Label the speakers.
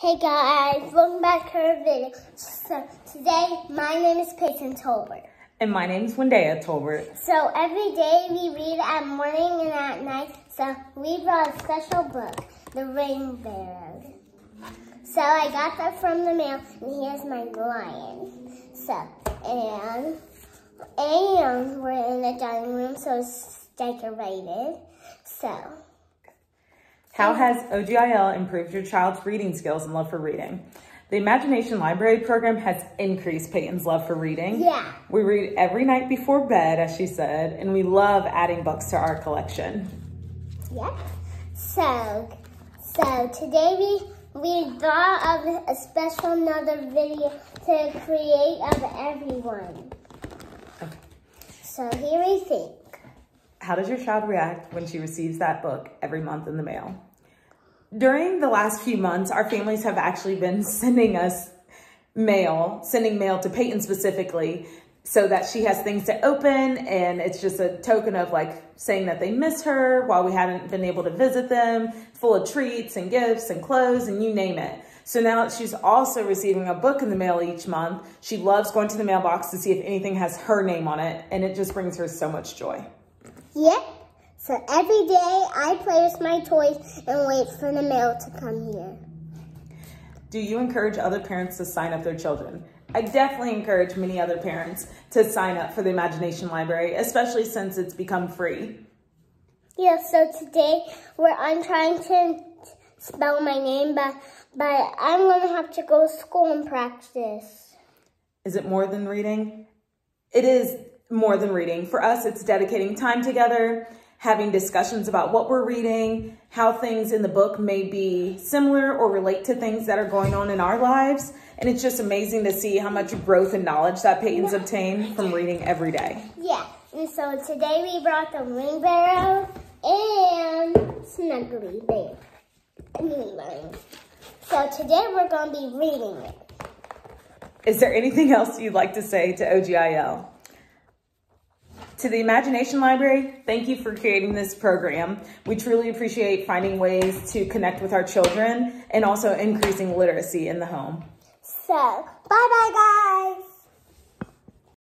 Speaker 1: Hey guys, welcome back to our video. So today, my name is Peyton Tolbert.
Speaker 2: And my name is Wendaya Tolbert.
Speaker 1: So every day we read at morning and at night. So we brought a special book, The Ring Bearer. So I got that from the mail, and here's my lion. So, and, and we're in the dining room, so it's decorated. So,
Speaker 2: How has OGIL improved your child's reading skills and love for reading? The Imagination Library program has increased Peyton's love for reading.
Speaker 1: Yeah.
Speaker 2: We read every night before bed, as she said, and we love adding books to our collection.
Speaker 1: Yep. So, so today we we thought of a special another video to create of everyone.
Speaker 2: Okay.
Speaker 1: So here we think.
Speaker 2: How does your child react when she receives that book every month in the mail? During the last few months, our families have actually been sending us mail, sending mail to Peyton specifically, so that she has things to open and it's just a token of like saying that they miss her while we hadn't been able to visit them, full of treats and gifts and clothes and you name it. So now that she's also receiving a book in the mail each month, she loves going to the mailbox to see if anything has her name on it and it just brings her so much joy.
Speaker 1: Yep. So every day I play with my toys and wait for the mail to come here.
Speaker 2: Do you encourage other parents to sign up their children? I definitely encourage many other parents to sign up for the Imagination Library, especially since it's become free.
Speaker 1: Yeah, so today we're I'm trying to spell my name, but but I'm gonna have to go to school and practice.
Speaker 2: Is it more than reading? It is more than reading. For us, it's dedicating time together, having discussions about what we're reading, how things in the book may be similar or relate to things that are going on in our lives. And it's just amazing to see how much growth and knowledge that Peyton's obtained from reading every day.
Speaker 1: Yeah, and so today we brought the ring bearer and Snuggly Bear. So today we're going to be reading it.
Speaker 2: Is there anything else you'd like to say to OGIL? To the Imagination Library, thank you for creating this program. We truly appreciate finding ways to connect with our children and also increasing literacy in the home.
Speaker 1: So, bye-bye, guys.